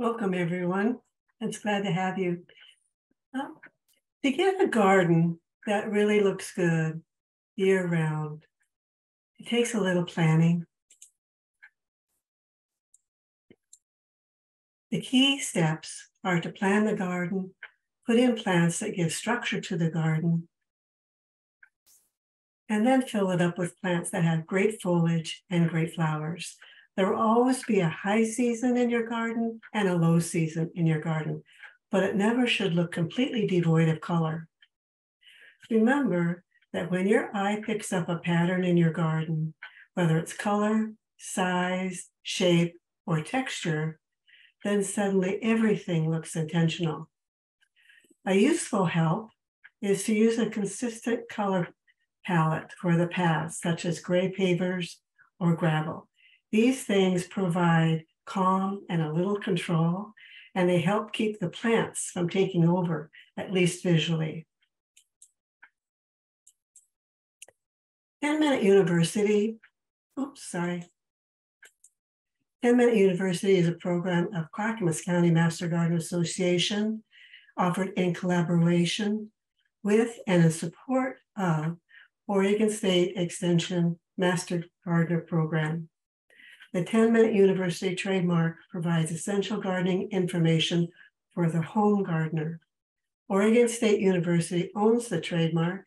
Welcome, everyone. It's glad to have you. Uh, to get a garden that really looks good year round, it takes a little planning. The key steps are to plan the garden, put in plants that give structure to the garden, and then fill it up with plants that have great foliage and great flowers. There will always be a high season in your garden and a low season in your garden, but it never should look completely devoid of color. Remember that when your eye picks up a pattern in your garden, whether it's color, size, shape, or texture, then suddenly everything looks intentional. A useful help is to use a consistent color palette for the paths, such as gray pavers or gravel. These things provide calm and a little control, and they help keep the plants from taking over, at least visually. 10 Minute University, oops, sorry. 10 Minute University is a program of Clackamas County Master Garden Association offered in collaboration with and in support of Oregon State Extension Master Gardener Program. The 10 Minute University trademark provides essential gardening information for the home gardener. Oregon State University owns the trademark,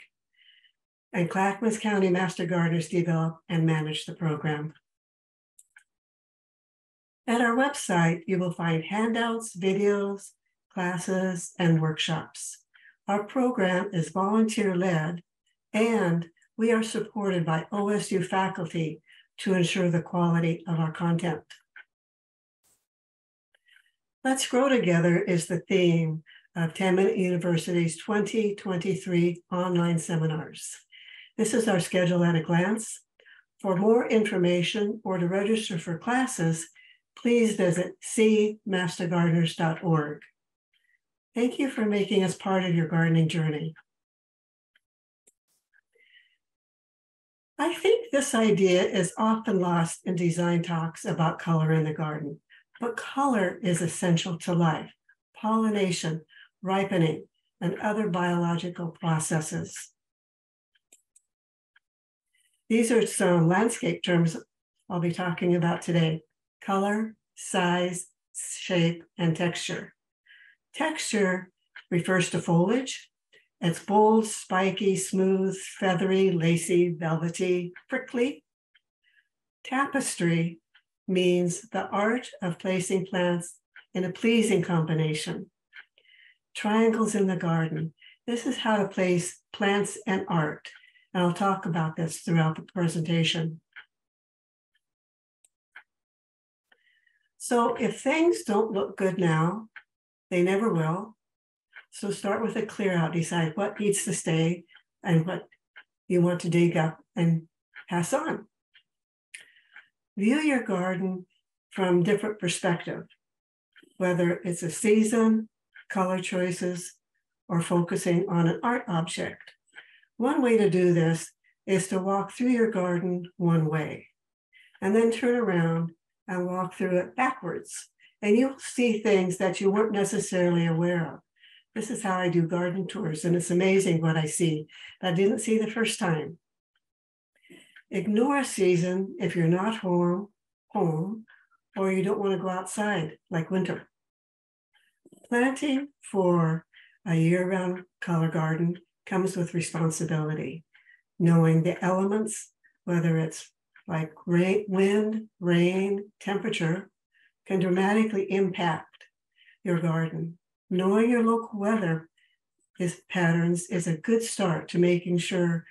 and Clackamas County Master Gardeners develop and manage the program. At our website, you will find handouts, videos, classes, and workshops. Our program is volunteer led and we are supported by OSU faculty to ensure the quality of our content. Let's Grow Together is the theme of 10 Minute University's 2023 online seminars. This is our schedule at a glance. For more information or to register for classes, please visit cmastergardeners.org. Thank you for making us part of your gardening journey. I think this idea is often lost in design talks about color in the garden, but color is essential to life, pollination, ripening, and other biological processes. These are some landscape terms I'll be talking about today color, size, shape, and texture. Texture refers to foliage, it's bold, spiky, smooth, feathery, lacy, velvety, prickly. Tapestry means the art of placing plants in a pleasing combination. Triangles in the garden. This is how to place plants and art. And I'll talk about this throughout the presentation. So if things don't look good now, they never will. So start with a clear out, decide what needs to stay and what you want to dig up and pass on. View your garden from different perspective, whether it's a season, color choices, or focusing on an art object. One way to do this is to walk through your garden one way and then turn around and walk through it backwards. And you'll see things that you weren't necessarily aware of. This is how I do garden tours, and it's amazing what I see that I didn't see the first time. Ignore a season if you're not home, home, or you don't want to go outside, like winter. Planting for a year-round color garden comes with responsibility, knowing the elements, whether it's like rain, wind, rain, temperature, can dramatically impact your garden knowing your local weather is patterns is a good start to making sure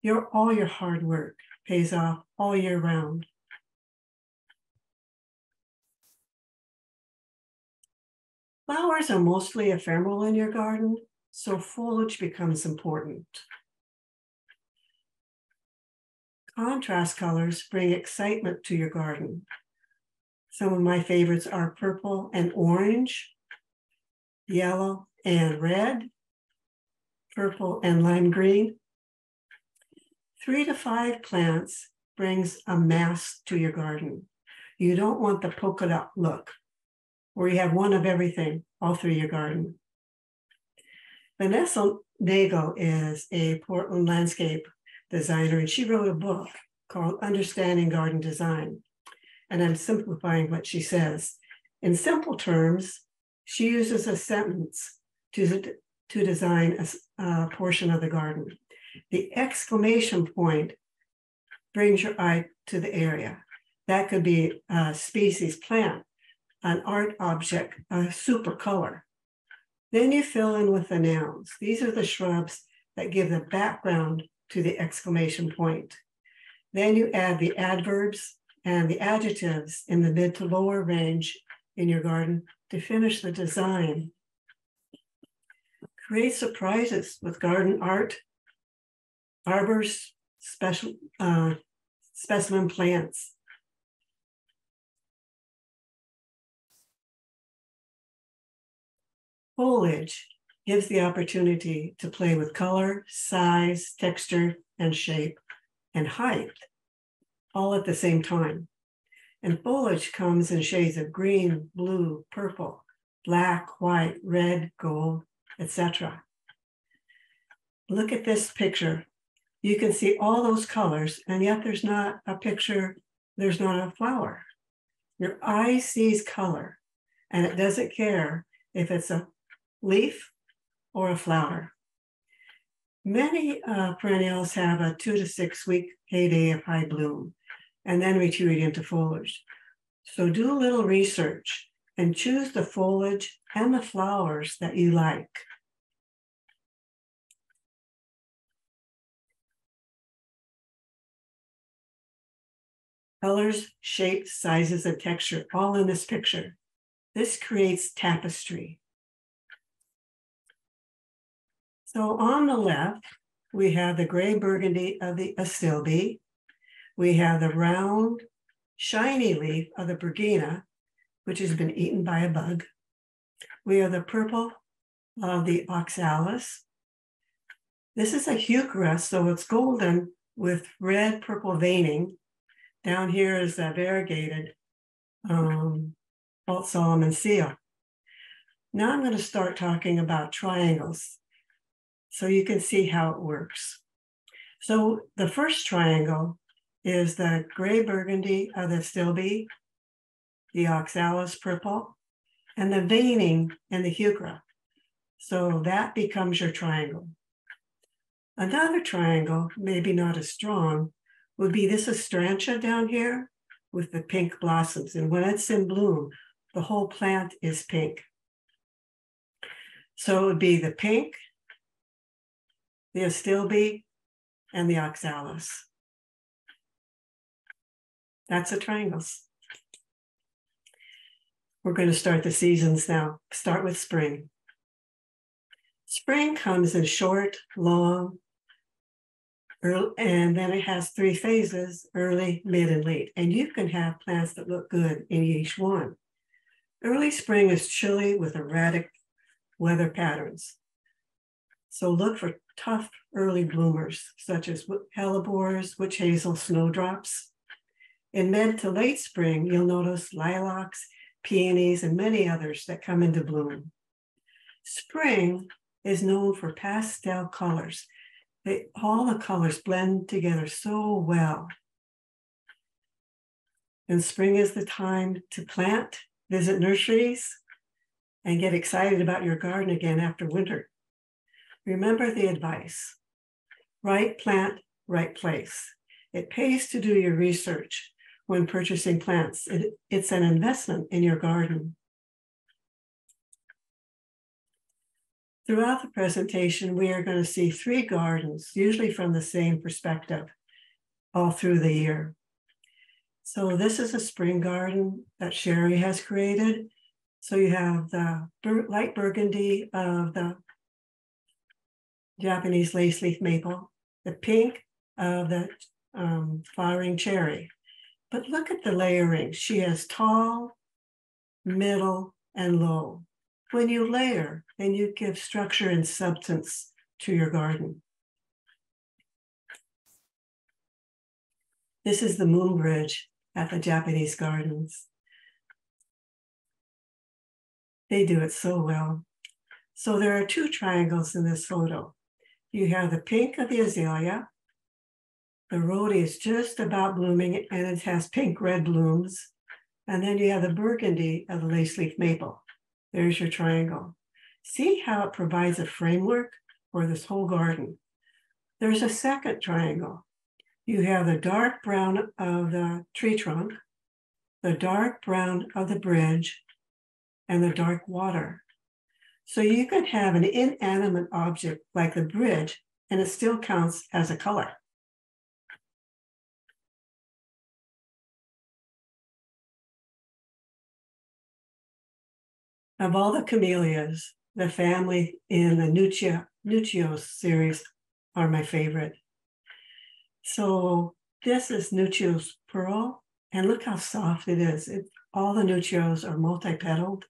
your all your hard work pays off all year round. Flowers are mostly ephemeral in your garden, so foliage becomes important. Contrast colors bring excitement to your garden. Some of my favorites are purple and orange, yellow and red, purple and lime green. Three to five plants brings a mass to your garden. You don't want the polka dot look. where you have one of everything all through your garden. Vanessa Nagel is a Portland landscape designer, and she wrote a book called Understanding Garden Design. And I'm simplifying what she says. In simple terms, she uses a sentence to, to design a, a portion of the garden. The exclamation point brings your eye to the area. That could be a species plant, an art object, a super color. Then you fill in with the nouns. These are the shrubs that give the background to the exclamation point. Then you add the adverbs and the adjectives in the mid to lower range in your garden to finish the design. Create surprises with garden art, arbors, special uh, specimen plants. Foliage gives the opportunity to play with color, size, texture, and shape, and height, all at the same time. And foliage comes in shades of green, blue, purple, black, white, red, gold, etc. Look at this picture. You can see all those colors, and yet there's not a picture, there's not a flower. Your eye sees color, and it doesn't care if it's a leaf or a flower. Many uh, perennials have a two to six week heyday of high bloom and then retreat into foliage. So do a little research and choose the foliage and the flowers that you like. Colors, shapes, sizes, and texture, all in this picture. This creates tapestry. So on the left, we have the gray burgundy of the astilbe. We have the round, shiny leaf of the bergenia, which has been eaten by a bug. We have the purple of the oxalis. This is a heuchera, so it's golden with red purple veining. Down here is the variegated um, Solomon seal. Now I'm going to start talking about triangles so you can see how it works. So the first triangle is the gray burgundy of the astilbe, the oxalis purple, and the veining in the heuchera. So that becomes your triangle. Another triangle, maybe not as strong, would be this astrantia down here with the pink blossoms. And when it's in bloom, the whole plant is pink. So it would be the pink, the astilbe, and the oxalis. That's the triangles. We're going to start the seasons now. Start with spring. Spring comes in short, long, early, and then it has three phases early, mid, and late. And you can have plants that look good in each one. Early spring is chilly with erratic weather patterns. So look for tough early bloomers, such as hellebores, witch hazel, snowdrops. In mid to late spring, you'll notice lilacs, peonies, and many others that come into bloom. Spring is known for pastel colors. They, all the colors blend together so well. And spring is the time to plant, visit nurseries, and get excited about your garden again after winter. Remember the advice right plant, right place. It pays to do your research when purchasing plants. It, it's an investment in your garden. Throughout the presentation, we are going to see three gardens, usually from the same perspective, all through the year. So this is a spring garden that Sherry has created. So you have the light burgundy of the Japanese lace leaf maple, the pink of the um, flowering cherry. But look at the layering. She has tall, middle, and low. When you layer, then you give structure and substance to your garden. This is the moon bridge at the Japanese gardens. They do it so well. So there are two triangles in this photo. You have the pink of the azalea. The rhodie is just about blooming and it has pink red blooms. And then you have the burgundy of the lace leaf maple. There's your triangle. See how it provides a framework for this whole garden. There's a second triangle. You have the dark brown of the tree trunk, the dark brown of the bridge, and the dark water. So you could have an inanimate object like the bridge, and it still counts as a color. Of all the camellias, the family in the Nuccio, Nuccio series are my favorite. So this is Nuccio's pearl, and look how soft it is. It, all the Nuccios are multi-petaled,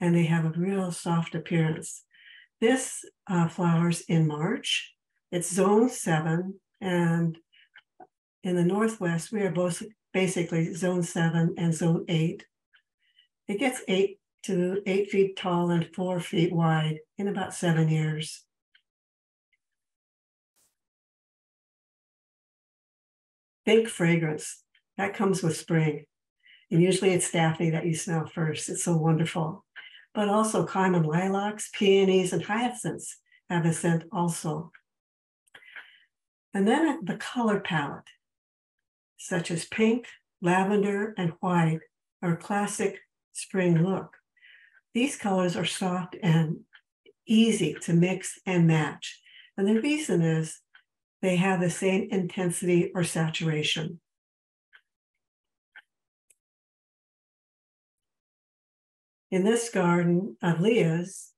and they have a real soft appearance. This uh, flowers in March. It's zone seven, and in the Northwest, we are both basically zone seven and zone eight. It gets eight to eight feet tall and four feet wide in about seven years. Think fragrance. That comes with spring. And usually it's Daphne that you smell first. It's so wonderful. But also common lilacs, peonies, and hyacinths have a scent also. And then the color palette, such as pink, lavender, and white, are classic spring look. These colors are soft and easy to mix and match. And the reason is they have the same intensity or saturation. In this garden of Leah's,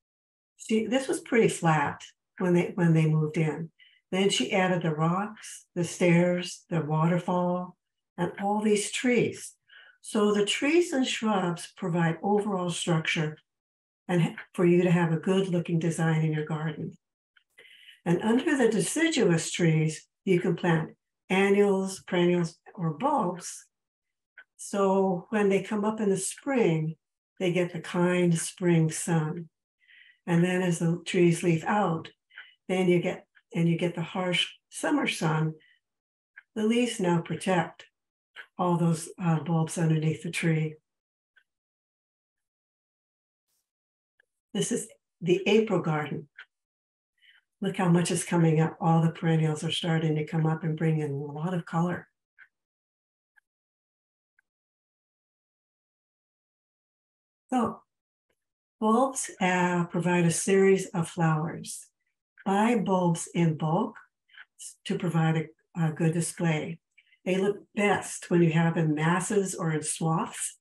she, this was pretty flat when they when they moved in. Then she added the rocks, the stairs, the waterfall, and all these trees. So the trees and shrubs provide overall structure and for you to have a good looking design in your garden. And under the deciduous trees, you can plant annuals, perennials, or bulbs. So when they come up in the spring, they get the kind spring sun. And then as the trees leaf out, then you get and you get the harsh summer sun. The leaves now protect all those uh, bulbs underneath the tree. This is the April garden. Look how much is coming up. All the perennials are starting to come up and bring in a lot of color. So bulbs uh, provide a series of flowers. Buy bulbs in bulk to provide a, a good display. They look best when you have in masses or in swaths.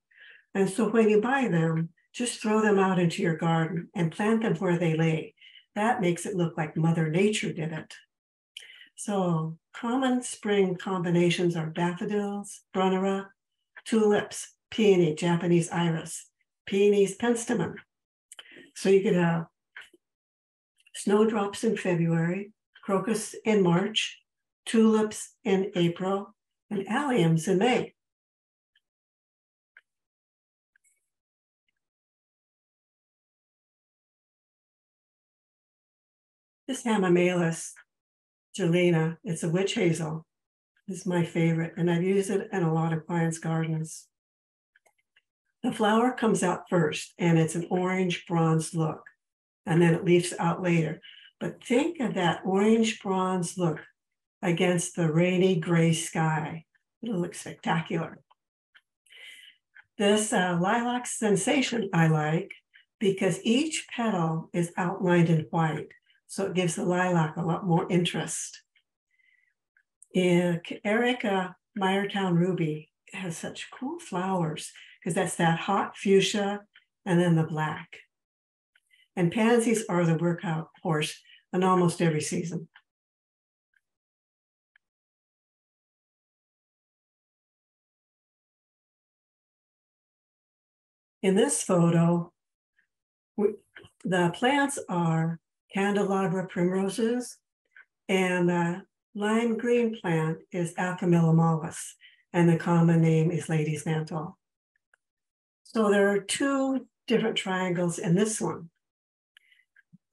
And so when you buy them, just throw them out into your garden and plant them where they lay. That makes it look like Mother Nature did it. So common spring combinations are daffodils, brunnera, tulips, peony, Japanese iris, peonies, penstemon. So you could have snowdrops in February, crocus in March, tulips in April, and alliums in May. This Hamamelis Jelena, it's a witch hazel, is my favorite, and I've used it in a lot of clients' gardens. The flower comes out first, and it's an orange bronze look, and then it leaves out later. But think of that orange bronze look against the rainy gray sky. It'll look spectacular. This uh, lilac sensation I like because each petal is outlined in white. So it gives the lilac a lot more interest. Erica Myretoun Ruby has such cool flowers because that's that hot fuchsia and then the black. And pansies are the workout horse in almost every season. In this photo, the plants are candelabra primroses, and the lime green plant is Alchemilla mollis, and the common name is lady's mantle. So there are two different triangles in this one.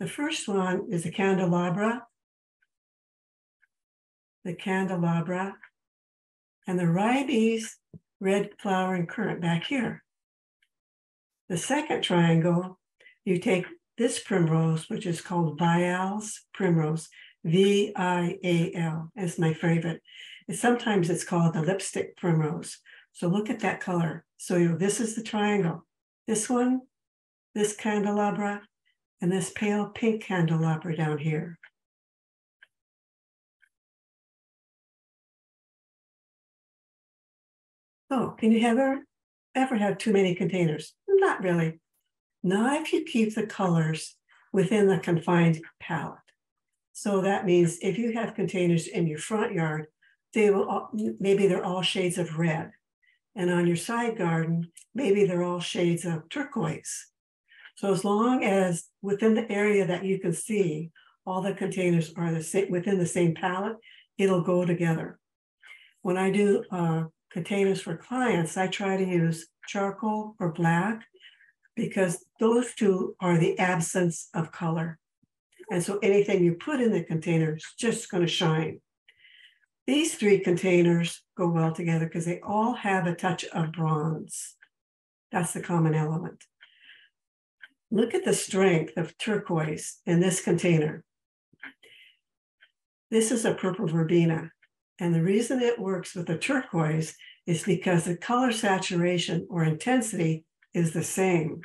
The first one is the candelabra, the candelabra, and the ribes red flower and currant back here. The second triangle, you take this primrose, which is called Vial's primrose, V I A L, is my favorite. And sometimes it's called the lipstick primrose. So look at that color. So you, this is the triangle. This one, this candelabra, and this pale pink candelabra down here. Oh, can you ever ever have too many containers? Not really. Not if you keep the colors within the confined palette. So that means if you have containers in your front yard, they will all, maybe they're all shades of red. And on your side garden, maybe they're all shades of turquoise. So as long as within the area that you can see, all the containers are the same within the same palette, it'll go together. When I do uh, containers for clients, I try to use charcoal or black because those two are the absence of color. And so anything you put in the container is just going to shine. These three containers go well together because they all have a touch of bronze. That's the common element. Look at the strength of turquoise in this container. This is a purple verbena. And the reason it works with the turquoise is because the color saturation or intensity is the same.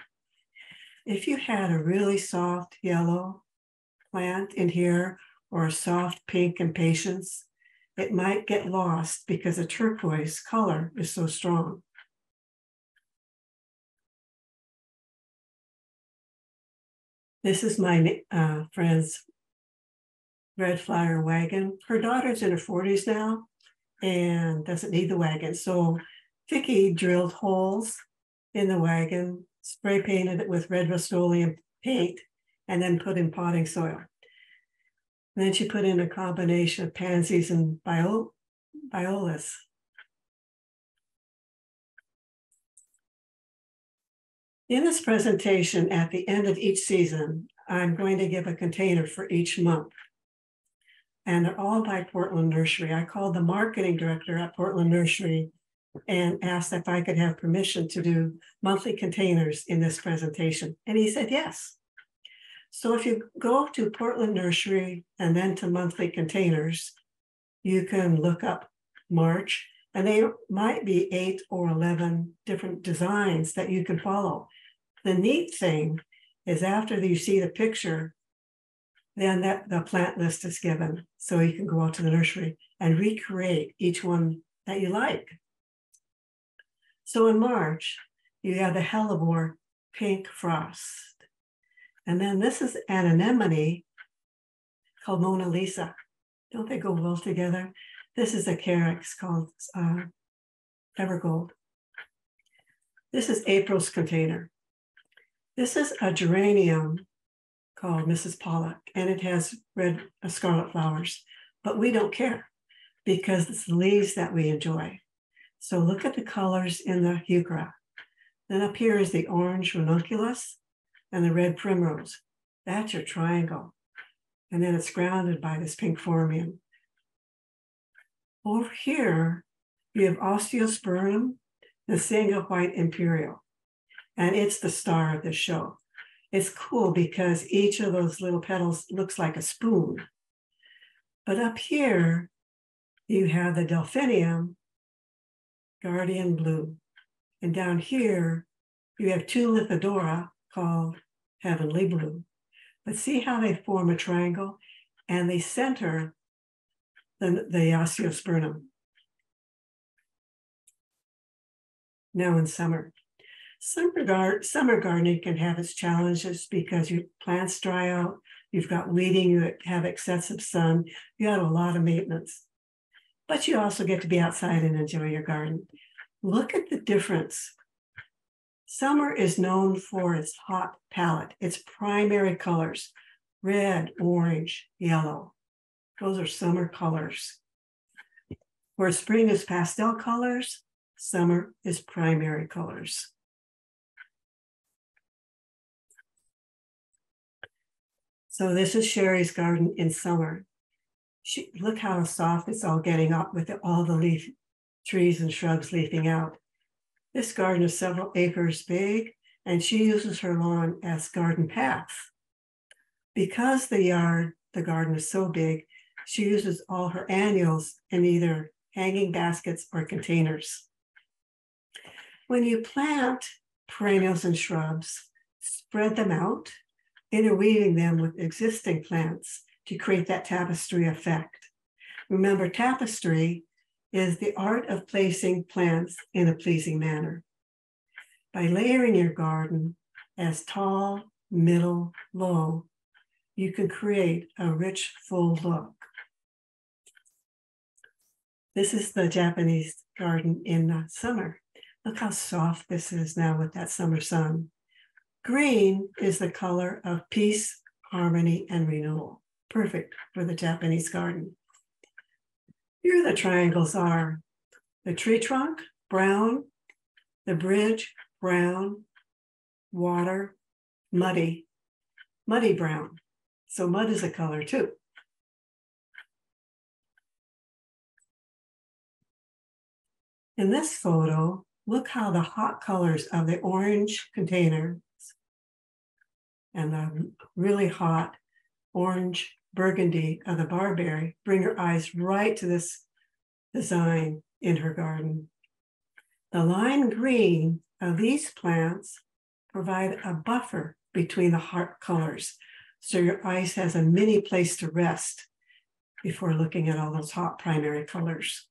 If you had a really soft yellow plant in here or a soft pink impatiens, it might get lost because a turquoise color is so strong. This is my uh, friend's red flyer wagon. Her daughter's in her 40s now and doesn't need the wagon. So Vicky drilled holes in the wagon, spray painted it with red Rust-Oleum paint, and then put in potting soil. And then she put in a combination of pansies and bio, violas. In this presentation, at the end of each season, I'm going to give a container for each month and they're all by Portland Nursery. I called the marketing director at Portland Nursery and asked if I could have permission to do monthly containers in this presentation. And he said yes. So if you go to Portland Nursery and then to monthly containers, you can look up March and they might be eight or 11 different designs that you can follow. The neat thing is after you see the picture, then that the plant list is given. So you can go out to the nursery and recreate each one that you like. So in March, you have the hellebore pink frost. And then this is an anemone called Mona Lisa. Don't they go well together? This is a carex called uh, Evergold. This is April's container. This is a geranium called Mrs. Pollock, and it has red uh, scarlet flowers. But we don't care because it's the leaves that we enjoy. So look at the colors in the heuchera. Then up here is the orange ranunculus and the red primrose. That's your triangle. And then it's grounded by this pink phormium. Over here, you have osteospermum, the single white imperial. And it's the star of the show it's cool because each of those little petals looks like a spoon. But up here, you have the delphinium, guardian blue. And down here, you have two Lithodora called heavenly blue. But see how they form a triangle and they center the, the osteospermum. Now in summer. Summer, gar- summer gardening can have its challenges because your plants dry out, you've got weeding, you have excessive sun, you have a lot of maintenance but you also get to be outside and enjoy your garden. Look at the difference. Summer is known for its hot palette, its primary colors red, orange, yellow. Those are summer colors. Where spring is pastel colors, summer is primary colors. So this is Sherry's garden in summer. She, look how soft it's all getting up with all the leaf trees and shrubs leafing out. This garden is several acres big, and she uses her lawn as garden path. Because the yard, the garden is so big, she uses all her annuals in either hanging baskets or containers. When you plant perennials and shrubs, spread them out, interweaving them with existing plants to create that tapestry effect. Remember, tapestry is the art of placing plants in a pleasing manner. By layering your garden as tall, middle, low, you can create a rich, full look. This is the Japanese garden in the summer. Look how soft this is now with that summer sun. Green is the color of peace, harmony, and renewal. Perfect for the Japanese garden. Here the triangles are the tree trunk, brown, the bridge, brown, water, muddy, muddy brown. So mud is a color too. In this photo, look how the hot colors of the orange containers and the really hot orange burgundy of the barberry bring her eyes right to this design in her garden. The lime green of these plants provide a buffer between the heart colors. So your eyes has a mini place to rest before looking at all those hot primary colors.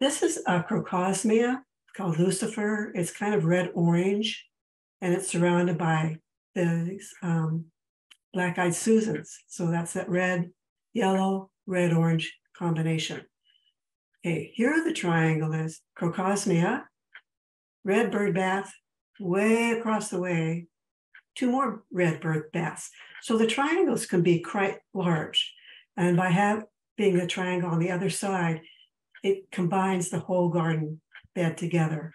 This is a crocosmia called Lucifer. It's kind of red orange and it's surrounded by these um, black eyed Susans. So that's that red, yellow, red, orange combination. Okay, here the triangle is Crocosmia, red bird bath, way across the way, two more red bird baths. So the triangles can be quite large. And by having the triangle on the other side, it combines the whole garden bed together.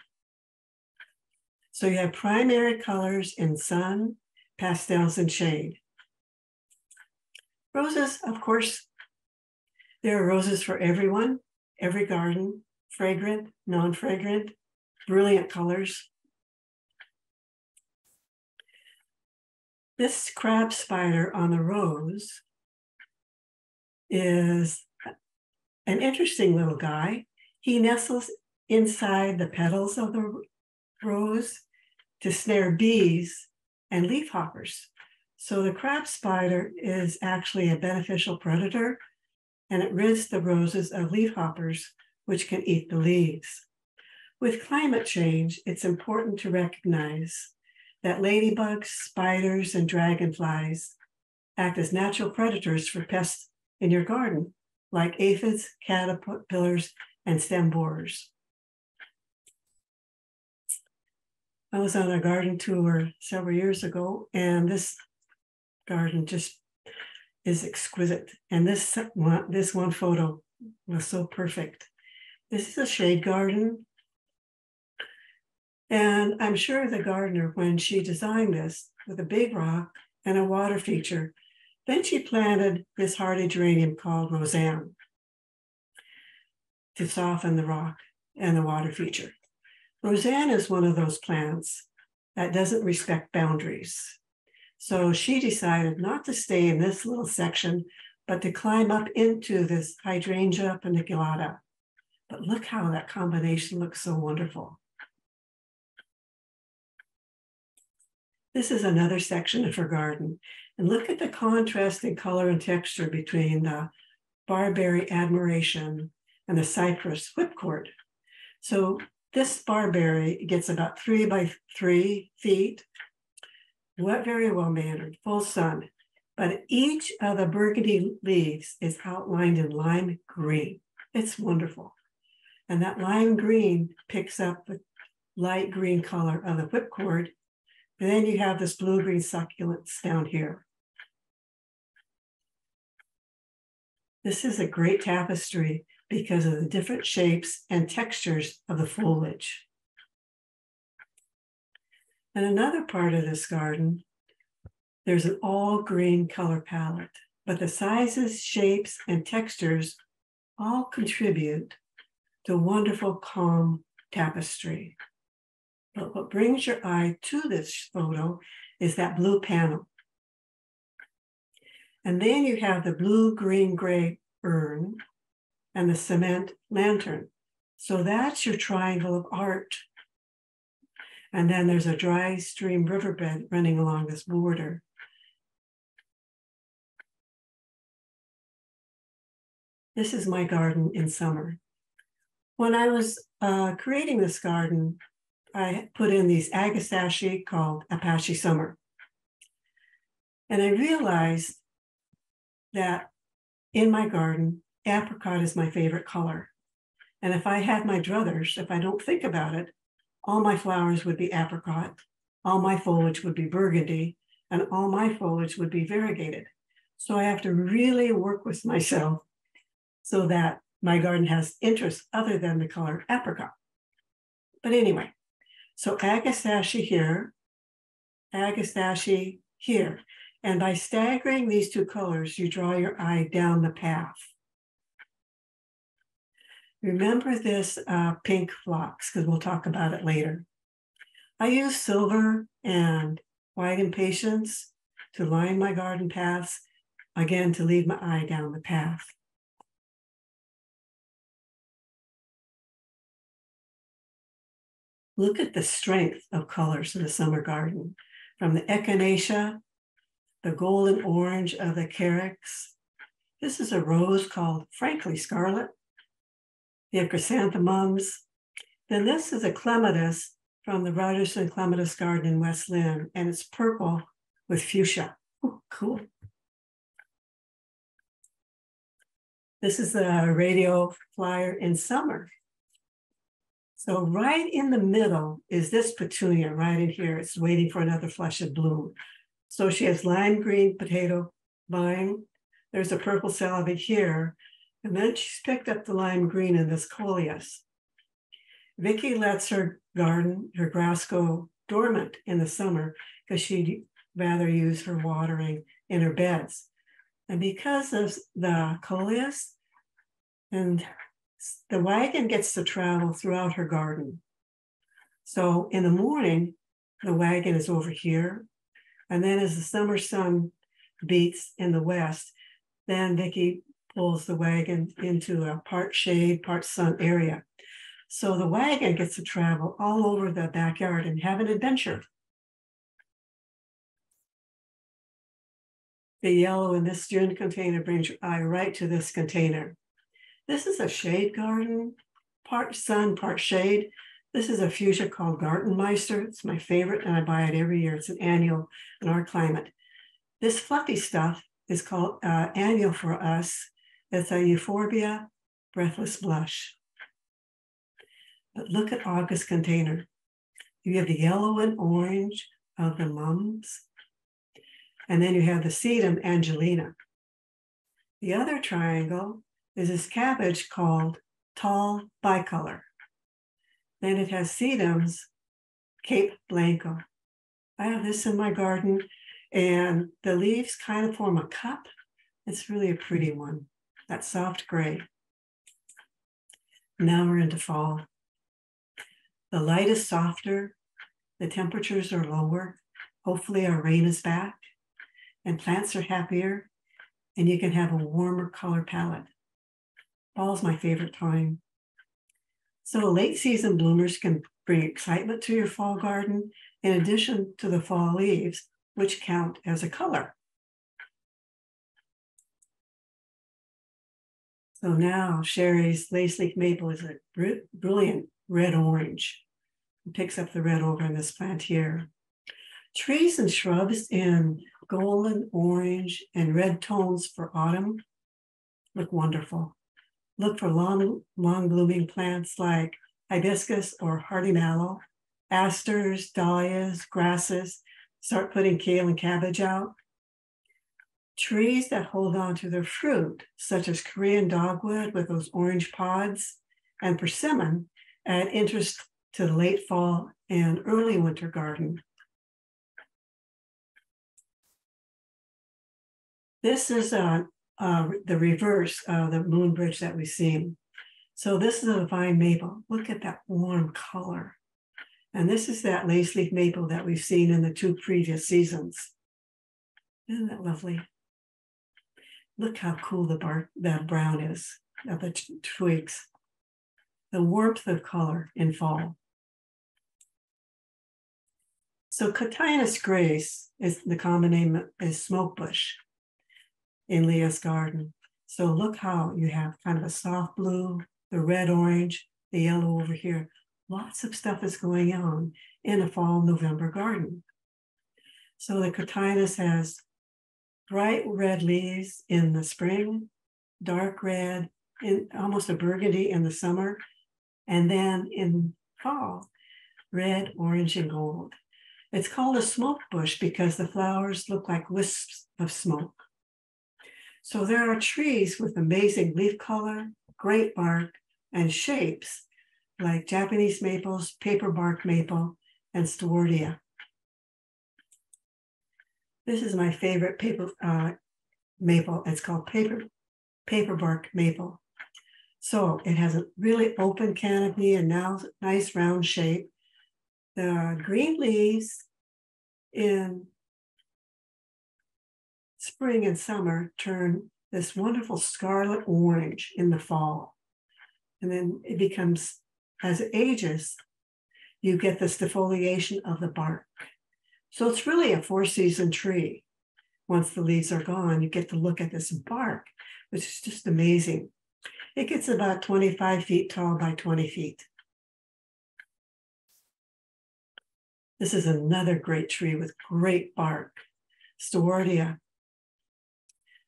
So you have primary colors in sun, pastels, and shade. Roses, of course, there are roses for everyone, every garden, fragrant, non-fragrant, brilliant colors. This crab spider on the rose is an interesting little guy. He nestles inside the petals of the rose to snare bees and leafhoppers. So the crab spider is actually a beneficial predator and it rids the roses of leafhoppers, which can eat the leaves. With climate change, it's important to recognize that ladybugs, spiders, and dragonflies act as natural predators for pests in your garden like aphids, caterpillars, and stem borers. I was on a garden tour several years ago, and this garden just is exquisite. And this one, this one photo was so perfect. This is a shade garden. And I'm sure the gardener, when she designed this with a big rock and a water feature, then she planted this hardy geranium called Roseanne to soften the rock and the water feature. Roseanne is one of those plants that doesn't respect boundaries. So she decided not to stay in this little section, but to climb up into this hydrangea paniculata. But look how that combination looks so wonderful. This is another section of her garden. And look at the contrast in color and texture between the barberry admiration and the cypress whipcord. So this barberry gets about three by three feet, wet, very well mannered, full sun. But each of the burgundy leaves is outlined in lime green. It's wonderful. And that lime green picks up the light green color of the whipcord. And then you have this blue green succulents down here. This is a great tapestry because of the different shapes and textures of the foliage. And another part of this garden, there's an all green color palette, but the sizes, shapes, and textures all contribute to wonderful, calm tapestry. But what brings your eye to this photo is that blue panel. And then you have the blue, green, gray urn and the cement lantern. So that's your triangle of art. And then there's a dry stream riverbed running along this border. This is my garden in summer. When I was uh, creating this garden, I put in these agastache called Apache Summer. And I realized that in my garden, apricot is my favorite color. And if I had my druthers, if I don't think about it, all my flowers would be apricot, all my foliage would be burgundy, and all my foliage would be variegated. So I have to really work with myself so that my garden has interest other than the color apricot. But anyway, so agastache here, agastache here. And by staggering these two colors, you draw your eye down the path. Remember this uh, pink phlox, because we'll talk about it later. I use silver and white impatiens to line my garden paths, again, to lead my eye down the path. Look at the strength of colors in the summer garden, from the echinacea, the golden orange of the carex. This is a rose called Frankly Scarlet, have chrysanthemums. Then this is a clematis from the Rogerson Clematis Garden in West Linn, and it's purple with fuchsia. Ooh, cool. This is the radio flyer in summer. So right in the middle is this petunia right in here. It's waiting for another flush of bloom. So she has lime green potato vine. There's a purple salvia here. And then she's picked up the lime green in this coleus. Vicky lets her garden, her grass go dormant in the summer because she'd rather use her watering in her beds. And because of the coleus, and the wagon gets to travel throughout her garden. So in the morning, the wagon is over here. And then as the summer sun beats in the west, then Vicky pulls the wagon into a part shade, part sun area. So the wagon gets to travel all over the backyard and have an adventure. The yellow in this June container brings your eye right to this container. This is a shade garden, part sun, part shade. This is a fuchsia called Gartenmeister. It's my favorite, and I buy it every year. It's an annual in our climate. This fluffy stuff is called uh, annual for us. It's a euphorbia breathless blush. But look at August container. You have the yellow and orange of the mums. And then you have the sedum angelina. The other triangle is this cabbage called tall bicolor. Then it has sedums, Cape Blanco. I have this in my garden, and the leaves kind of form a cup. It's really a pretty one that soft gray. Now we're into fall. The light is softer, the temperatures are lower. Hopefully, our rain is back and plants are happier, and you can have a warmer color palette. Fall is my favorite time. So, late season bloomers can bring excitement to your fall garden in addition to the fall leaves, which count as a color. So now Sherry's lace leaf maple is a brilliant red orange. It picks up the red over in this plant here. Trees and shrubs in golden, orange, and red tones for autumn look wonderful. Look for long, long blooming plants like hibiscus or hardy mallow, asters, dahlias, grasses. Start putting kale and cabbage out trees that hold on to their fruit, such as Korean dogwood with those orange pods and persimmon, add interest to the late fall and early winter garden. This is uh, uh, the reverse of the moon bridge that we've seen. So this is a vine maple. Look at that warm color. And this is that lace leaf maple that we've seen in the two previous seasons. Isn't that lovely? Look how cool the bark, that brown is of the twigs. The warmth of color in fall. So Cotinus grace is the common name is smoke bush in Leah's garden. So look how you have kind of a soft blue, the red orange, the yellow over here. Lots of stuff is going on in a fall November garden. So the Cotinus has bright red leaves in the spring, dark red, in almost a burgundy in the summer, and then in fall, red, orange, and gold. It's called a smoke bush because the flowers look like wisps of smoke. So there are trees with amazing leaf color, great bark, and shapes like Japanese maples, paper bark maple, and Stewartia. This is my favorite paper uh, maple. It's called paper paper bark maple. So it has a really open canopy and now nice round shape. The green leaves in spring and summer turn this wonderful scarlet orange in the fall. And then it becomes, as it ages, you get this defoliation of the bark. So it's really a four season tree. Once the leaves are gone, you get to look at this bark, which is just amazing. It gets about 25 feet tall by 20 feet. This is another great tree with great bark, Stewartia.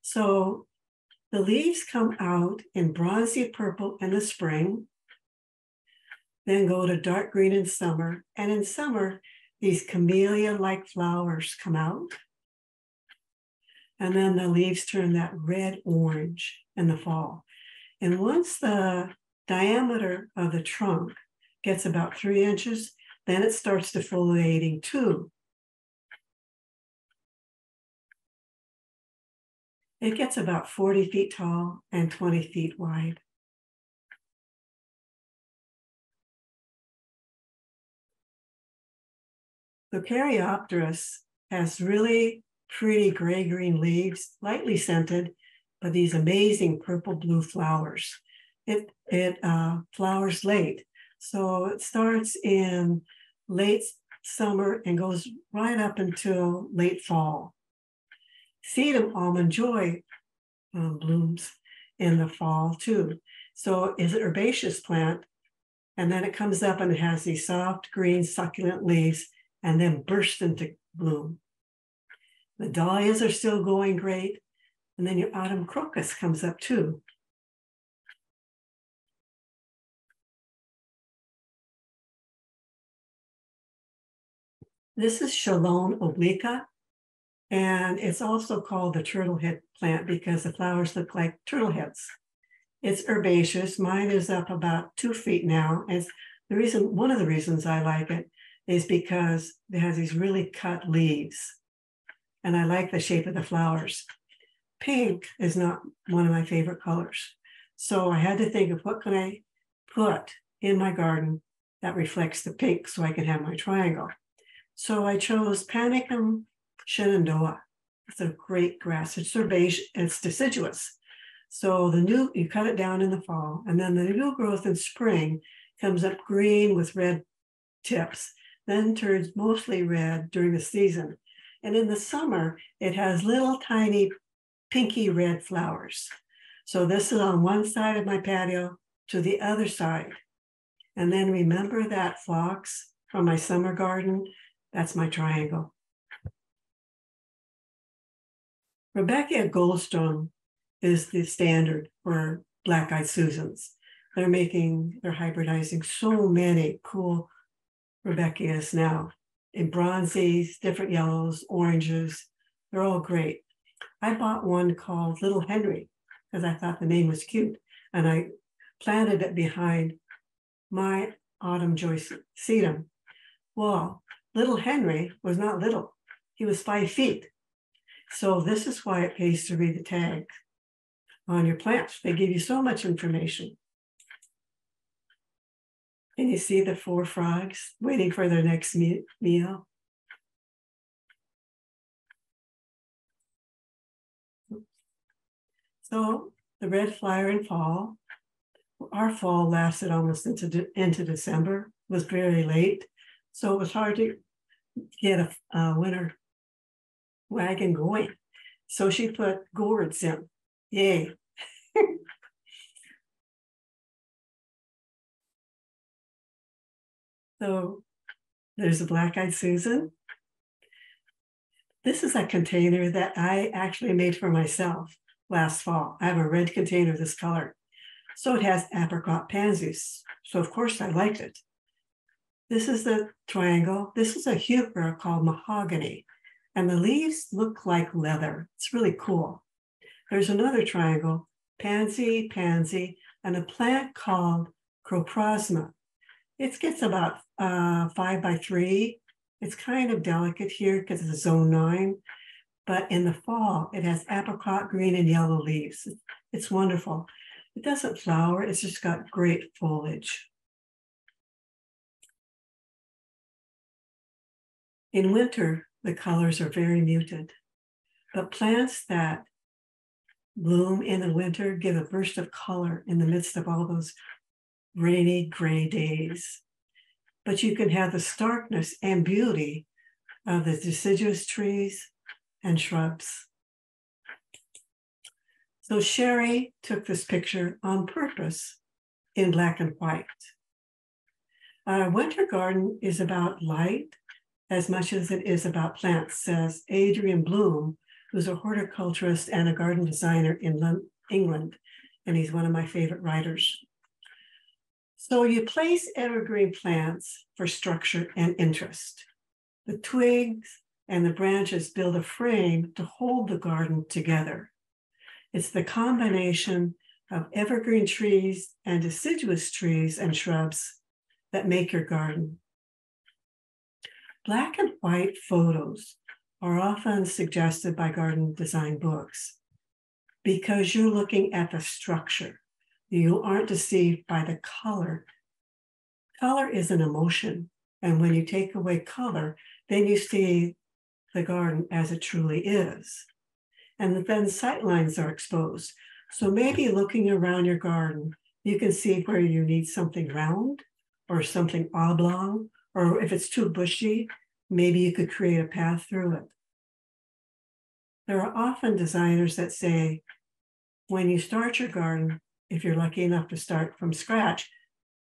So the leaves come out in bronzy purple in the spring, then go to dark green in summer. And in summer, these camellia like flowers come out. And then the leaves turn that red orange in the fall. And once the diameter of the trunk gets about three inches, then it starts defoliating too. It gets about 40 feet tall and 20 feet wide. The Caryopteris has really pretty gray green leaves, lightly scented, but these amazing purple blue flowers. It, it uh, flowers late. So it starts in late summer and goes right up until late fall. Sedum autumn joy um, blooms in the fall too. So is an herbaceous plant, and then it comes up and it has these soft green succulent leaves and then burst into bloom. The dahlias are still going great, and then your autumn crocus comes up too. This is Chelone obliqua, and it's also called the turtle head plant because the flowers look like turtle heads. It's herbaceous. Mine is up about two feet now. And the reason, one of the reasons I like it is because it has these really cut leaves. And I like the shape of the flowers. Pink is not one of my favorite colors. So I had to think of what can I put in my garden that reflects the pink so I can have my triangle. So I chose Panicum shenandoah. It's a great grass. It's herbaceous, it's deciduous. So the new, you cut it down in the fall, and then the new growth in spring comes up green with red tips, then turns mostly red during the season. And in the summer, it has little tiny pinky red flowers. So this is on one side of my patio to the other side. And then remember that fox from my summer garden that's my triangle. Rudbeckia Goldsturm is the standard for black eyed Susans. They're making, they're hybridizing so many cool Rudbeckias now in bronzies, different yellows, oranges. They're all great. I bought one called Little Henry because I thought the name was cute. And I planted it behind my autumn joyce sedum. Well, Little Henry was not little, he was five feet. So this is why it pays to read the tag on your plants. They give you so much information. And you see the four frogs waiting for their next me- meal. So the red flyer in fall, our fall lasted almost into, de- into December, was very late. So it was hard to get a, a winter wagon going. So she put gourds in. Yay. so there's a black eyed Susan. This is a container that I actually made for myself last fall. I have a red container this color. So it has apricot pansies. So of course I liked it. This is the triangle. This is a heuchera called mahogany. And the leaves look like leather. It's really cool. There's another triangle, pansy, pansy, and a plant called Chrysophrasma. It gets about uh, five by three. It's kind of delicate here because it's a zone nine, but in the fall, it has apricot green and yellow leaves. It's wonderful. It doesn't flower, it's just got great foliage. In winter, the colors are very muted, but plants that bloom in the winter give a burst of color in the midst of all those rainy gray days. But you can have the starkness and beauty of the deciduous trees and shrubs. So Sherry took this picture on purpose in black and white. Our winter garden is about light as much as it is about plants, says Adrian Bloom, who's a horticulturist and a garden designer in England, and he's one of my favorite writers. So you place evergreen plants for structure and interest. The twigs and the branches build a frame to hold the garden together. It's the combination of evergreen trees and deciduous trees and shrubs that make your garden. Black and white photos are often suggested by garden design books because you're looking at the structure. You aren't deceived by the color. Color is an emotion. And when you take away color, then you see the garden as it truly is. And then sight lines are exposed. So maybe looking around your garden, you can see where you need something round or something oblong or if it's too bushy, maybe you could create a path through it. There are often designers that say, when you start your garden, if you're lucky enough to start from scratch,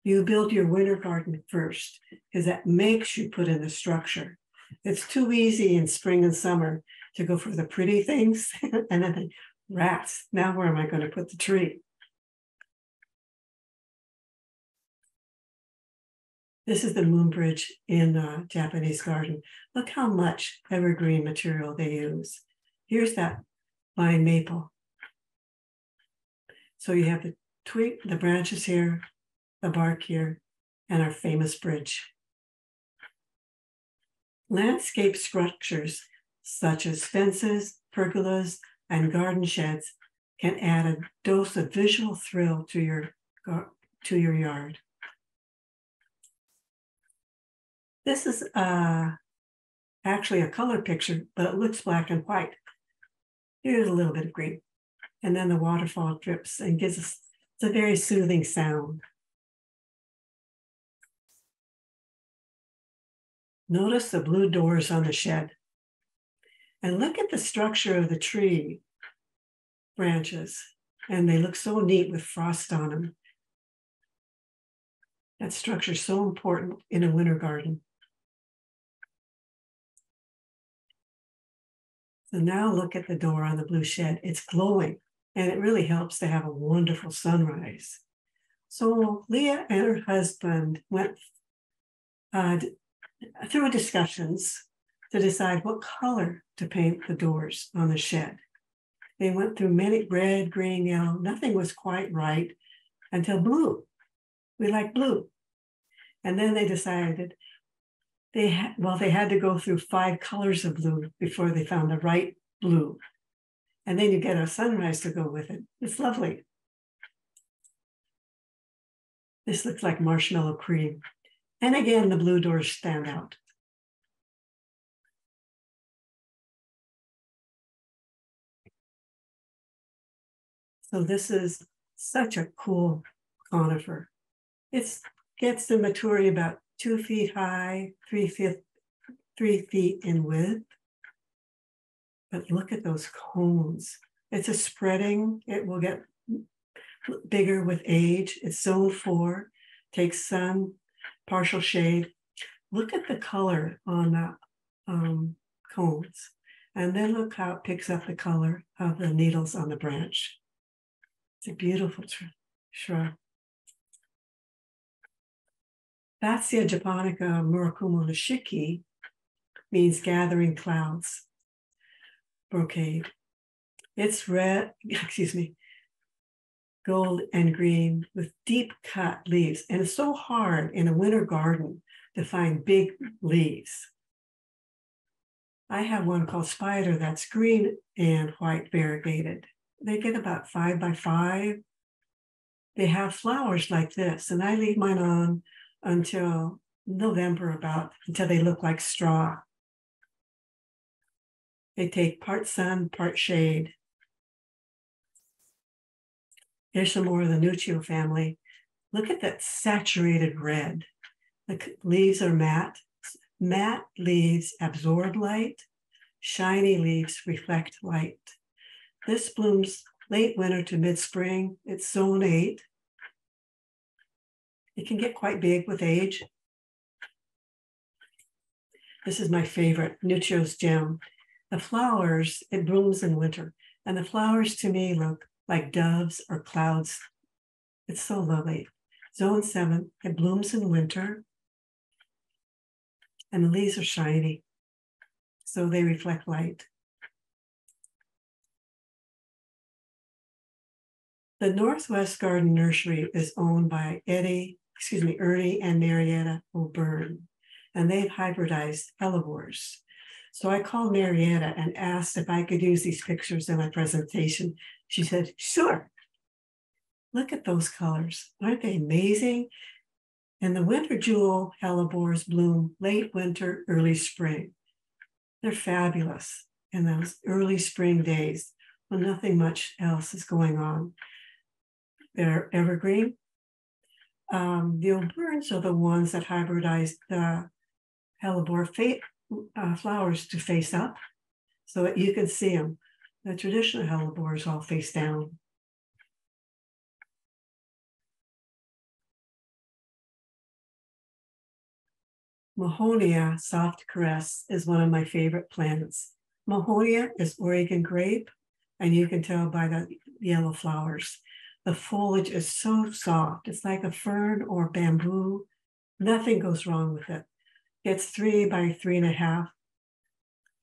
you build your winter garden first, because that makes you put in the structure. It's too easy in spring and summer to go for the pretty things and then think, rats, now where am I going to put the tree? This is the moon bridge in a Japanese garden. Look how much evergreen material they use. Here's that vine maple. So you have the twig, the branches here, the bark here, and our famous bridge. Landscape structures such as fences, pergolas, and garden sheds can add a dose of visual thrill to your, to your yard. This is uh, actually a color picture, but it looks black and white. Here's a little bit of green. And then the waterfall drips and gives us, it's a very soothing sound. Notice the blue doors on the shed. And look at the structure of the tree branches. And they look so neat with frost on them. That structure is so important in a winter garden. So now look at the door on the blue shed. It's glowing and it really helps to have a wonderful sunrise. So Leah and her husband went uh, through discussions to decide what color to paint the doors on the shed. They went through many red, green, yellow. Nothing was quite right until blue. We like blue. And then they decided they had, well, they had to go through five colors of blue before they found the right blue. And then you get a sunrise to go with it. It's lovely. This looks like marshmallow cream. And again, the blue doors stand out. So this is such a cool conifer. It gets to maturity about two feet high, three feet, three feet in width. But look at those cones. It's a spreading, it will get bigger with age. It's zone four, takes sun, partial shade. Look at the color on the um, cones. And then look how it picks up the color of the needles on the branch. It's a beautiful shrub. Fatsia japonica murakumo nishiki means gathering clouds brocade. It's red, excuse me, gold and green with deep cut leaves. And it's so hard in a winter garden to find big leaves. I have one called Spider that's green and white variegated. They get about five by five. They have flowers like this, and I leave mine on until November about until they look like straw. They take part sun, part shade. Here's some more of the Nuccio family. Look at that saturated red. The leaves are matte. Matte leaves absorb light. Shiny leaves reflect light. This blooms late winter to mid spring. It's zone eight. It can get quite big with age. This is my favorite, Nuccio's gem. The flowers, it blooms in winter, and the flowers to me look like doves or clouds. It's so lovely. Zone seven, it blooms in winter, and the leaves are shiny, so they reflect light. The Northwest Garden Nursery is owned by Eddie, excuse me, Ernie and Marietta O'Byrne, and they've hybridized hellebores. So I called Marietta and asked if I could use these pictures in my presentation. She said, sure. Look at those colors. Aren't they amazing? And the winter jewel hellebores bloom late winter, early spring. They're fabulous in those early spring days when nothing much else is going on. They're evergreen. Um, the O'Byrnes are the ones that hybridize the hellebore uh, flowers to face up so that you can see them. The traditional hellebores all face down. Mahonia soft caress is one of my favorite plants. Mahonia is Oregon grape, and you can tell by the yellow flowers. The foliage is so soft. It's like a fern or bamboo. Nothing goes wrong with it. It's three by three and a half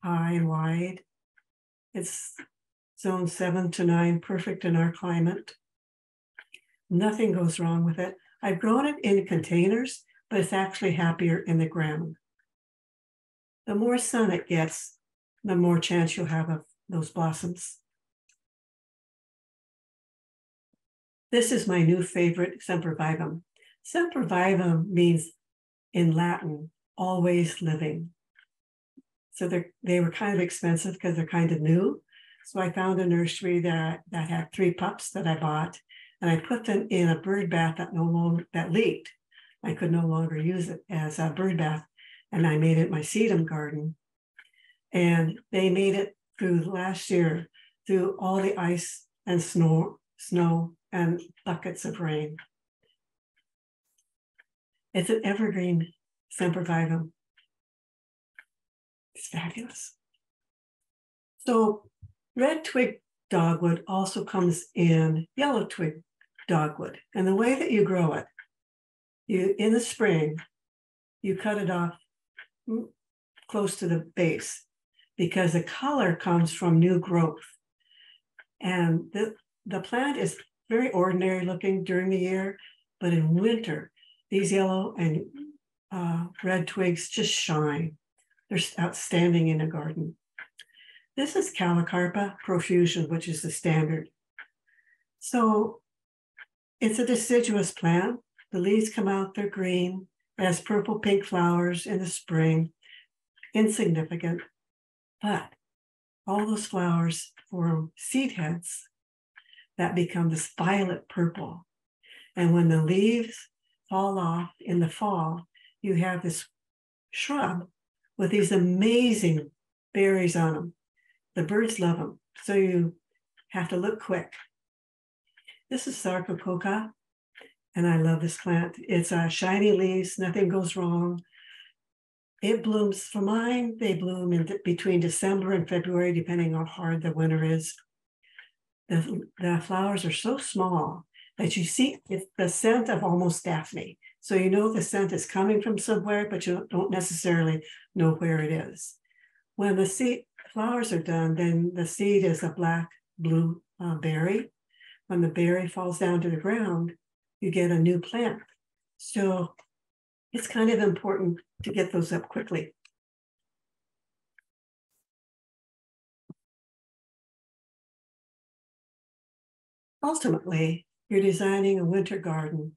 high and wide. It's zone seven to nine, perfect in our climate. Nothing goes wrong with it. I've grown it in containers, but it's actually happier in the ground. The more sun it gets, the more chance you'll have of those blossoms. This is my new favorite, Sempervivum. Sempervivum means in Latin, always living. So they they were kind of expensive because they're kind of new. So I found a nursery that, that had three pups that I bought, and I put them in a bird bath that no longer that leaked. I could no longer use it as a bird bath, and I made it my sedum garden. And they made it through last year through all the ice and snow, snow and buckets of rain. It's an evergreen sempervivum. It's fabulous. So red twig dogwood also comes in yellow twig dogwood. And the way that you grow it, you in the spring, you cut it off close to the base because the color comes from new growth. And the, the plant is very ordinary looking during the year, but in winter, these yellow and uh, red twigs just shine. They're outstanding in a garden. This is Callicarpa profusion, which is the standard. So it's a deciduous plant. The leaves come out, they're green, it has purple pink flowers in the spring, insignificant. But all those flowers form seed heads that become this violet purple. And when the leaves fall off in the fall, you have this shrub with these amazing berries on them. The birds love them. So you have to look quick. This is Sarcococca, and I love this plant. It's uh, shiny leaves, nothing goes wrong. It blooms for mine. They bloom in between December and February, depending on how hard the winter is. The, the flowers are so small that you see the scent of almost Daphne. So you know the scent is coming from somewhere, but you don't necessarily know where it is. When the seed flowers are done, then the seed is a black blue uh, berry. When the berry falls down to the ground, you get a new plant. So it's kind of important to get those up quickly. Ultimately, you're designing a winter garden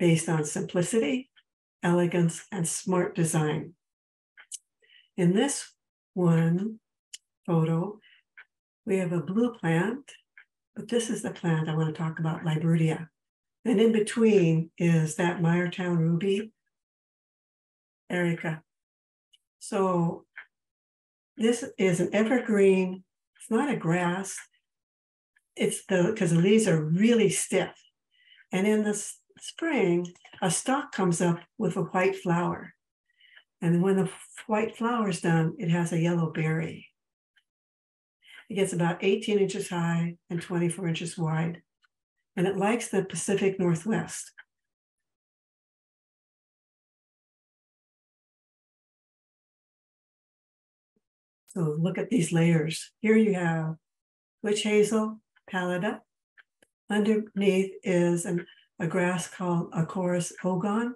based on simplicity, elegance, and smart design. In this one photo, we have a blue plant, but this is the plant I want to talk about, Libertia. And in between is that Myretoun ruby, Erica. So this is an evergreen. It's not a grass. It's the because the leaves are really stiff. And in the spring, a stalk comes up with a white flower. And when the white flower is done, it has a yellow berry. It gets about 18 inches high and 24 inches wide and it likes the Pacific Northwest. So look at these layers. Here you have witch hazel, pallida. Underneath is an, a grass called Acorus ogon.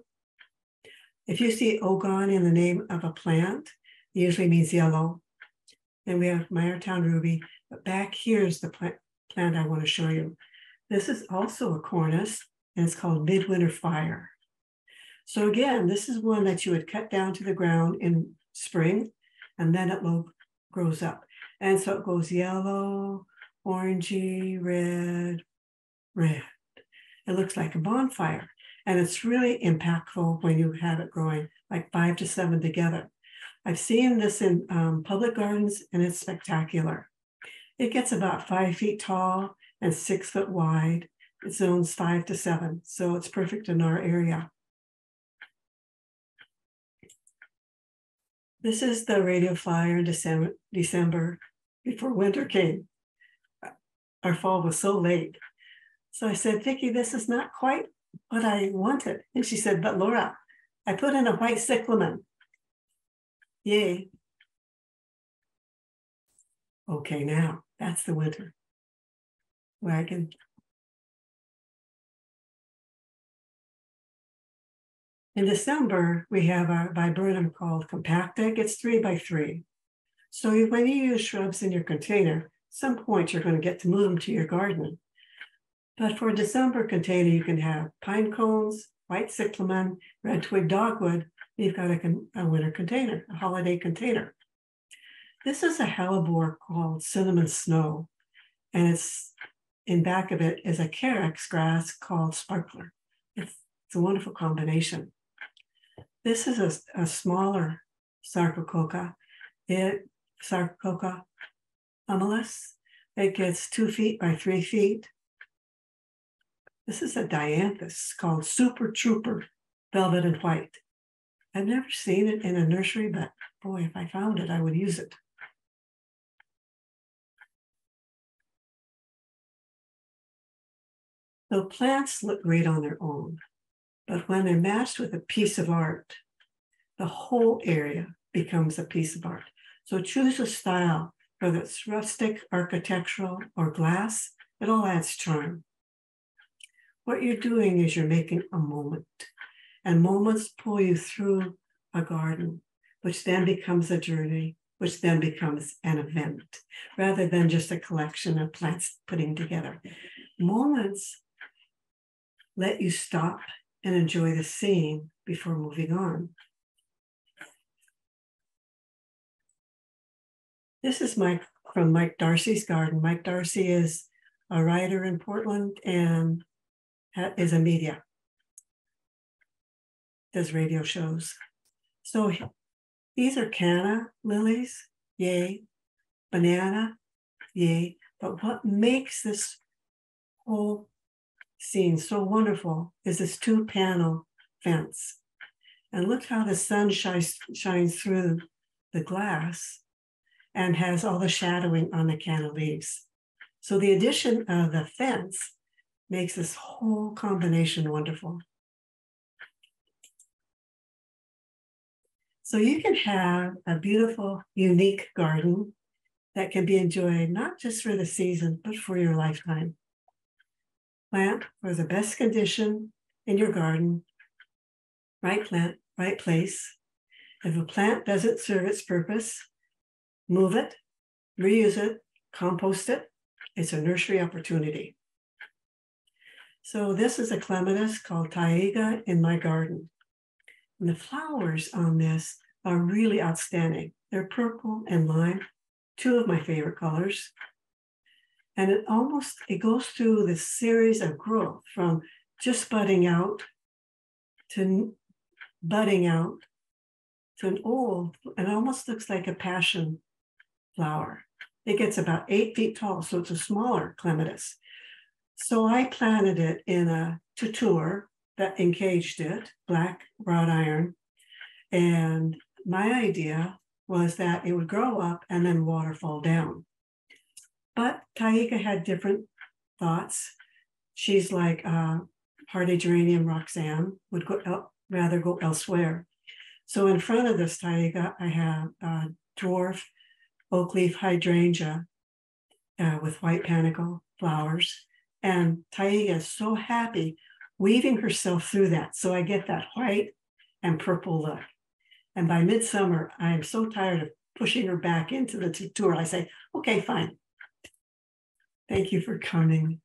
If you see ogon in the name of a plant, it usually means yellow. Then we have Myretoun ruby. But back here is the plant, plant I want to show you. This is also a cornus, and it's called Midwinter Fire. So again, this is one that you would cut down to the ground in spring, and then it will grows up. And so it goes yellow, orangey, red, red. It looks like a bonfire. And it's really impactful when you have it growing like five to seven together. I've seen this in um, public gardens and it's spectacular. It gets about five feet tall and six foot wide. It zones five to seven, so it's perfect in our area. This is the radio flyer in December, December before winter came. Our fall was so late. So I said, Vicki, this is not quite what I wanted. And she said, but Laura, I put in a white cyclamen. Yay. Okay, now that's the winter wagon. In December, we have a viburnum called compacta. It's three by three. So when you use shrubs in your container, some point you're going to get to move them to your garden. But for a December container, you can have pine cones, white cyclamen, red twig dogwood. You've got a, a winter container, a holiday container. This is a hellebore called cinnamon snow, and it's in back of it is a carex grass called sparkler. It's, it's a wonderful combination. This is a, a smaller sarcococca. It sarcococca humilis. It gets two feet by three feet. This is a dianthus called Super Trooper, velvet and white. I've never seen it in a nursery, but boy, if I found it, I would use it. So plants look great on their own, but when they're matched with a piece of art, the whole area becomes a piece of art. So choose a style, whether it's rustic, architectural, or glass, it all adds charm. What you're doing is you're making a moment, and moments pull you through a garden, which then becomes a journey which then becomes an event rather than just a collection of plants putting together. Moments let you stop and enjoy the scene before moving on. This is Mike from Mike Darcy's garden. Mike Darcy is a writer in Portland and is a media, does radio shows. So these are canna lilies, yay, banana, yay. But what makes this whole scene so wonderful is this two panel fence. And look how the sun shines, shines through the glass and has all the shadowing on the canna leaves. So the addition of the fence makes this whole combination wonderful. So you can have a beautiful, unique garden that can be enjoyed not just for the season, but for your lifetime. Plant for the best condition in your garden, right plant, right place. If a plant doesn't serve its purpose, move it, reuse it, compost it. It's a nursery opportunity. So this is a clematis called Taiga in my garden. And the flowers on this are really outstanding. They're purple and lime, two of my favorite colors. And it almost it goes through this series of growth from just budding out to budding out to an old, and almost looks like a passion flower. It gets about eight feet tall, so it's a smaller clematis. So I planted it in a tuteur that encaged it, black wrought iron. And my idea was that it would grow up and then water fall down. But Taiga had different thoughts. She's like uh, hardy geranium Rozanne would go el- rather go elsewhere. So in front of this Taiga, I have a dwarf oak leaf hydrangea uh, with white panicle flowers. And Taiga is so happy weaving herself through that. So I get that white and purple look. And by midsummer, I am so tired of pushing her back into the tour. I say, okay, fine. Thank you for coming.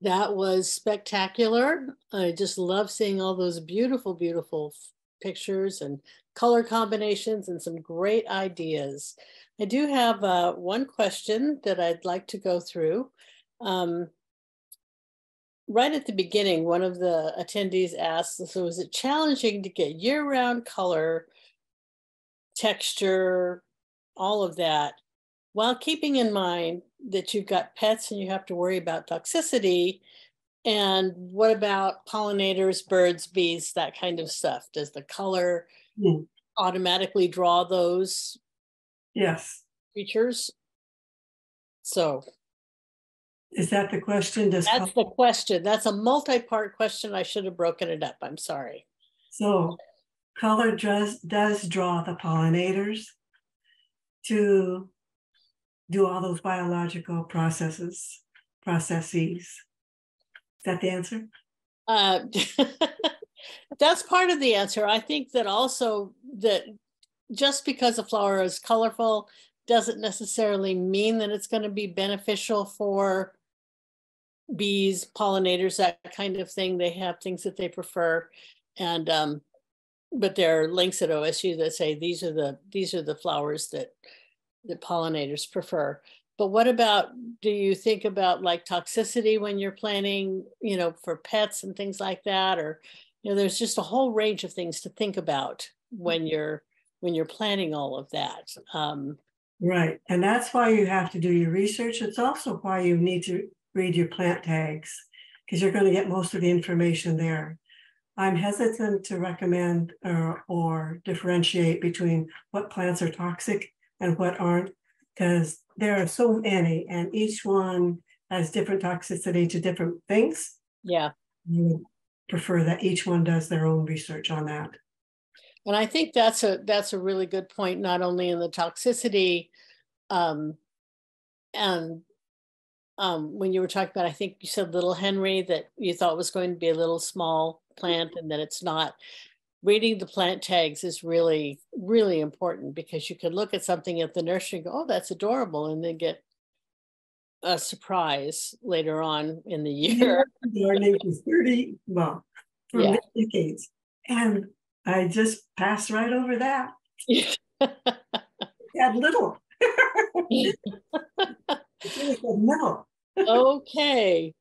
That was spectacular. I just love seeing all those beautiful, beautiful pictures and color combinations and some great ideas. I do have uh, one question that I'd like to go through. Um, right at the beginning, one of the attendees asked, so is it challenging to get year-round color, texture, all of that, while keeping in mind that you've got pets and you have to worry about toxicity? And what about pollinators, birds, bees, that kind of stuff? Does the color mm. automatically draw those yes creatures? So is that the question? Does That's the question. That's a multi-part question. I should have broken it up. I'm sorry. So color does, does draw the pollinators to do all those biological processes, processes. That the answer? Uh, that's part of the answer. I think that also that just because a flower is colorful doesn't necessarily mean that it's going to be beneficial for bees, pollinators, that kind of thing. They have things that they prefer. And um, but there are links at OSU that say these are the these are the flowers that that pollinators prefer. But what about do you think about like toxicity when you're planning, you know, for pets and things like that? Or, you know, there's just a whole range of things to think about when you're when you're planning all of that. Um, right. And that's why you have to do your research. It's also why you need to read your plant tags because you're going to get most of the information there. I'm hesitant to recommend or, or differentiate between what plants are toxic and what aren't because there are so many and each one has different toxicity to different things. Yeah. You would prefer that each one does their own research on that. And I think that's a that's a really good point, not only in the toxicity um, and um, when you were talking about, I think you said little Henry that you thought was going to be a little small plant and that it's not. Reading the plant tags is really, really important because you can look at something at the nursery and go, oh, that's adorable, and then get a surprise later on in the year. Gardening for 30, well, for Yeah. decades. And I just passed right over that. Had little. No. okay.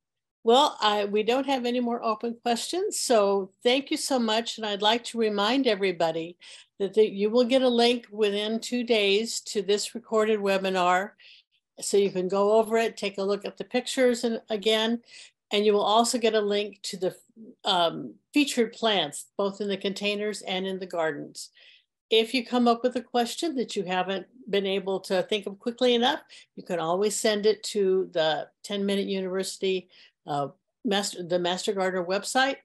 Well, I we don't have any more open questions, so thank you so much. And I'd like to remind everybody that you will get a link within two days to this recorded webinar. So you can go over it, take a look at the pictures and again, and you will also get a link to the um, featured plants, both in the containers and in the gardens. If you come up with a question that you haven't been able to think of quickly enough, you can always send it to the 10 Minute University, uh, master, the Master Gardener website.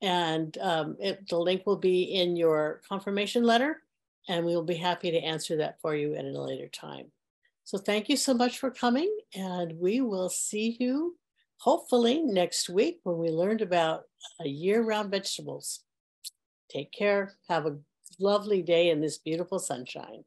And um, it, the link will be in your confirmation letter, and we will be happy to answer that for you at a later time. So thank you so much for coming, and we will see you hopefully next week when we learned about uh, year-round vegetables. Take care. Have a lovely day in this beautiful sunshine.